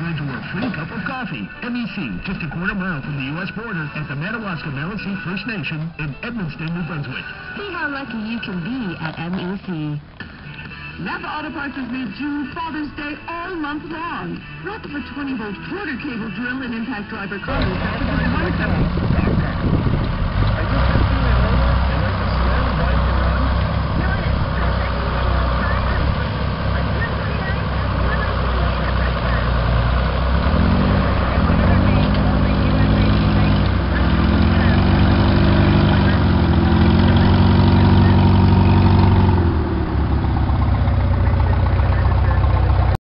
free cup of coffee. MEC, just a quarter mile from the U.S. border at the Madawaska Maliseet First Nation in Edmundston, New Brunswick. See how lucky you can be at MEC. Napa Auto Parts has made June Father's Day all month long. Rutherford 20-volt quarter cable drill and impact driver combo